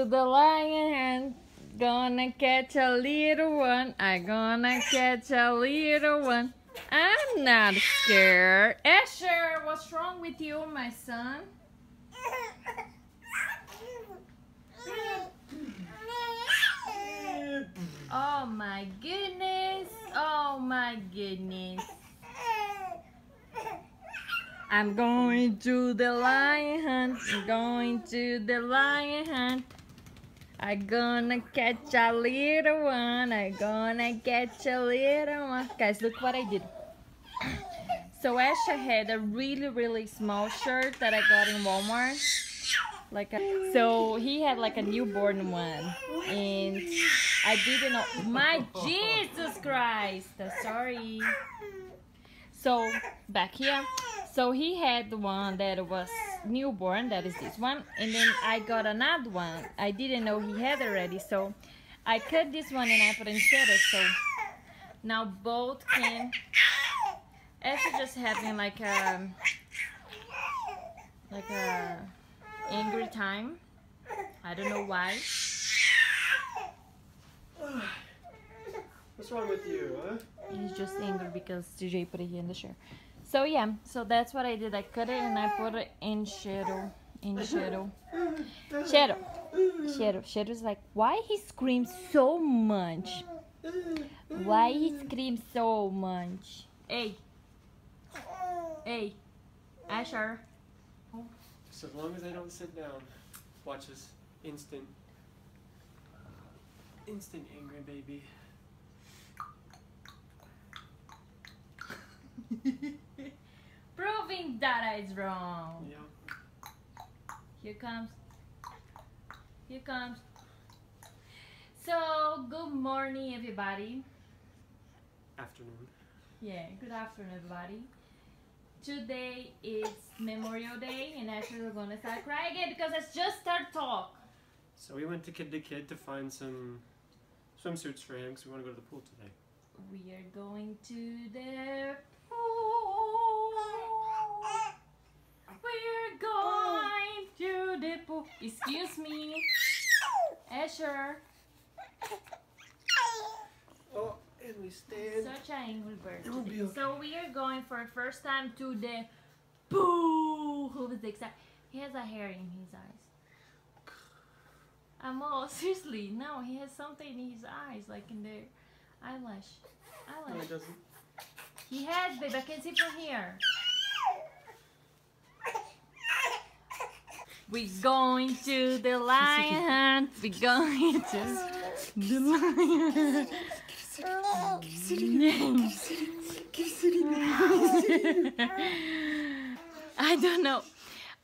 to the lion and gonna catch a little one. I gonna catch a little one. I'm not scared. Asher, what's wrong with you, my son? Oh my goodness. Oh my goodness. I'm going to the lion hunt. I'm going to the lion hunt. I gonna catch a little one. I gonna catch a little one. Guys, look what I did. So Asher had a really, really small shirt that I got in Walmart. Like a, so he had like a newborn one, and I didn't know. My Jesus Christ! Sorry. So back here, so he had the one that was newborn, that is this one, and then I got another one. I didn't know he had already, so I cut this one and I put in shadow. So now both can. After just having like a like a angry time. I don't know why. What's wrong with you, huh? He's just angry because TJ put it here in the chair. So yeah, so that's what I did. I cut it and I put it in shadow. In shadow. Shadow. Shadow. Shadow's like, why he screams so much? Why he screams so much? Hey. Hey. Asher. Just as long as I don't sit down. Watch this. Instant. Instant angry baby. Proving that I is wrong. Yeah. Here comes. Here comes. So, good morning, everybody. Afternoon. Yeah, good afternoon, everybody. Today is Memorial Day, and actually we're gonna start crying again because I just start talk. So we went to Kid to Kid to find some swimsuits for him because we want to go to the pool today. We are going to the pool. We're going to the pool. Excuse me, Asher. Oh, and we stand. Such an angry bird. Today. So we are going for the first time to the pool. Who was excited? He has a hair in his eyes. I'm all seriously. No, he has something in his eyes, like in the eyelash. No, Eyelash. it doesn't. He has, babe. I can see from here. We're going to the lion hunt. We're going to the lion. I don't know.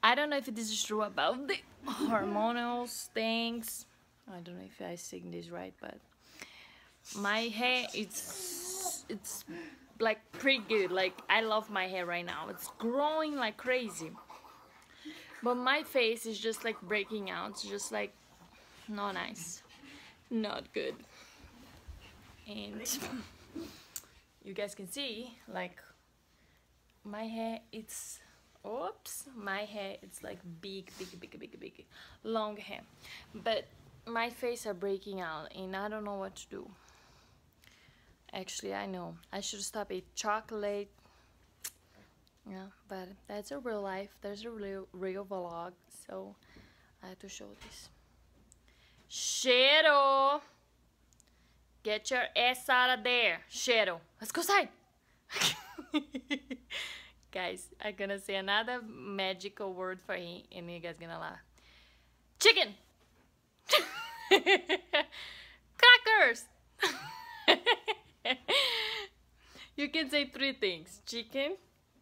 I don't know if this is true about the hormonal things. I don't know if I sing this right, but my hair it's it's like pretty good. Like I love my hair right now. It's growing like crazy. But my face is just like breaking out. It's just like not nice. Not good. And you guys can see like my hair it's oops my hair it's like big big big big big long hair but my face are breaking out and i don't know what to do actually i know i should stop eating chocolate yeah but that's a real life there's a real real vlog so i have to show this. Shadow get your ass out of there shadow let's go outside. Guys i'm gonna say another magical word for him and you guys gonna laugh. Chicken! Crackers! You can say three things. Chicken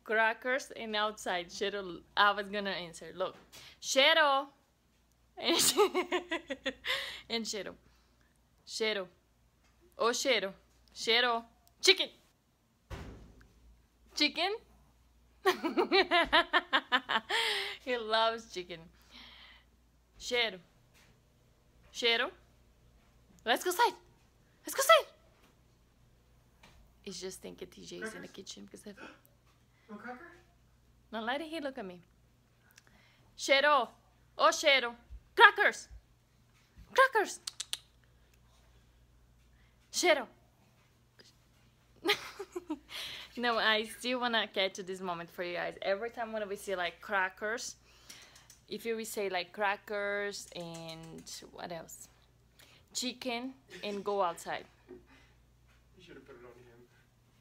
crackers and outside shadow i was gonna answer. Look shadow and, and shadow shadow oh shadow shadow chicken. Chicken? He loves chicken. Shadow shadow let's go outside. Let's go outside. He's just thinking TJ is in the kitchen because I No cracker? Not letting he look at me. Shadow. Oh, Shadow. Crackers. Crackers! Cheiro! no, I still wanna catch this moment for you guys. Every time when we see like crackers, if you will say like crackers and what else? Chicken and go outside. You should have put it on him.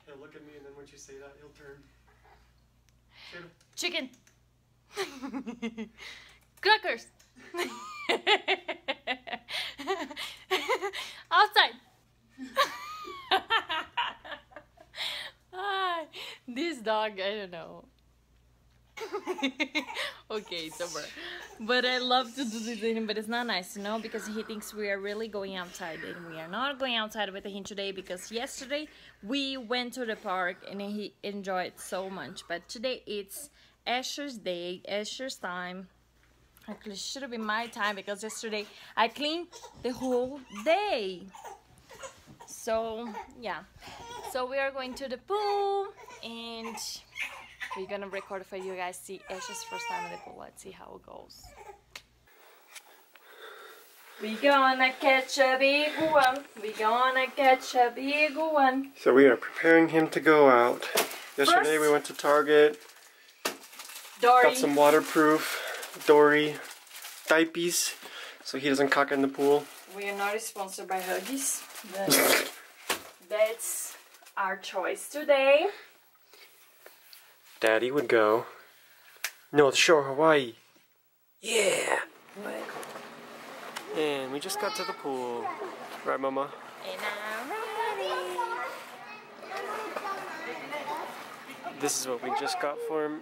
He'll look at me, and then once you say that, he'll turn. Chicken! crackers! outside! This dog, I don't know. okay, it's over. But I love to do this to him, but it's not nice, you know, because he thinks we are really going outside, and we are not going outside with him today because yesterday we went to the park and he enjoyed so much. But today it's Asher's day, Asher's time. Actually, should have been my time because yesterday I cleaned the whole day. So yeah, so we are going to the pool and we're gonna record for you guys see Ash's first time in the pool. Let's see how it goes. We gonna catch a big one. We gonna catch a big one. So we are preparing him to go out. Yesterday First- we went to Target, Dory. got some waterproof Dory diapers, so he doesn't cock in the pool. We are not sponsored by Huggies, but that's our choice today. Daddy would go North Shore, Hawaii. Yeah. And we just got to the pool. Right, Mama? And I'm ready. This is what we just got for him.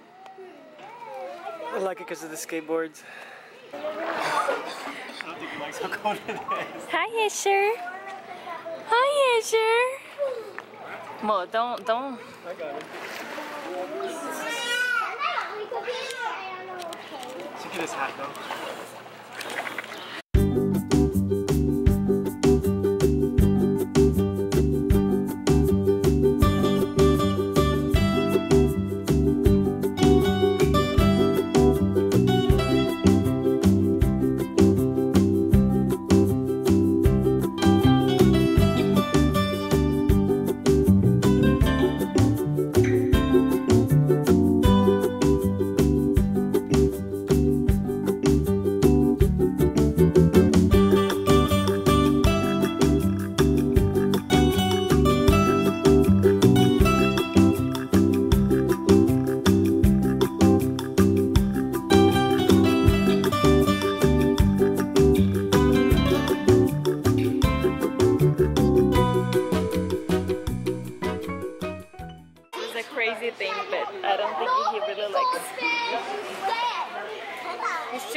I like it because of the skateboards. I don't think he likes how cold it is. Hi, Asher. Hi, Asher. Mo, don't, don't. I got it. Look at his hat though.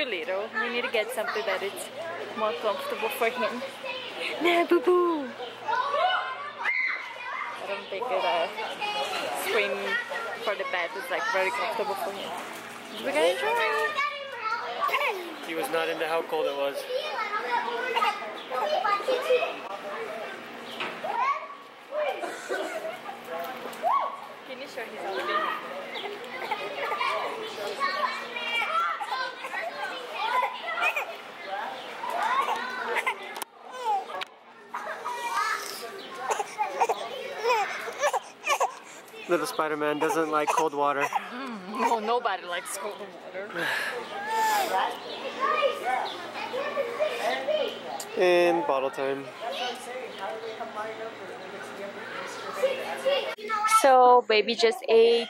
Too little. We need to get something that is more comfortable for him. Nah, boo boo. I don't think that uh, swing for the bed is like very comfortable for him. We're gonna enjoy. He was not into how cold it was. Can you show his outfit? Little Spider-Man doesn't like cold water. No, nobody likes cold water. And bottle time. So baby just ate.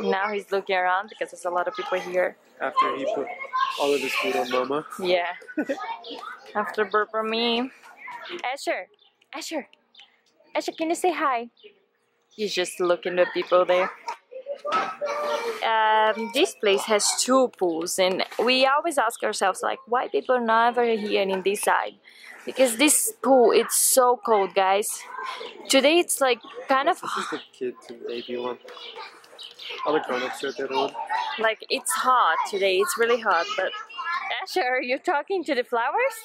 Now he's looking around because there's a lot of people here. After he put all of his food on Mama. Yeah. After burp on me. Asher, Asher, Asher, can you say hi? He's just looking at people there. Um, this place has two pools, and we always ask ourselves like, why people never here in this side? Because this pool it's so cold, guys. Today it's like kind of This is the kids and baby one. All the grown-ups are the other one. like it's hot today. It's really hot, but Asher, are you talking to the flowers?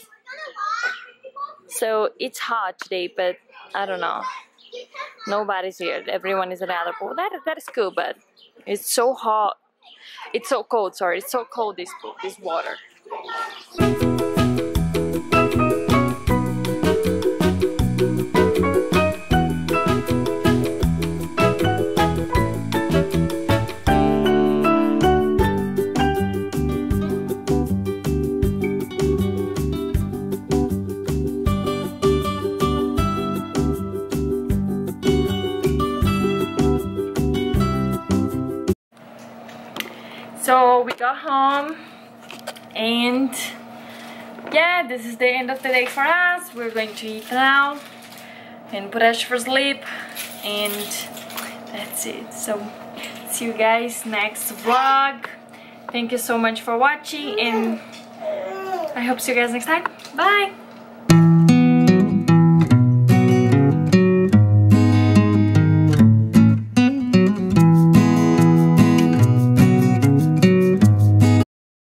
So it's hot today, but I don't know. Nobody's here. Everyone is the pool. That that is cool, but it's so hot. It's so cold. Sorry, it's so cold. This this water. So we got home and yeah, this is the end of the day for us. We're going to eat now and put for sleep and that's it. So see you guys next vlog. Thank you so much for watching and I hope see you guys next time. Bye!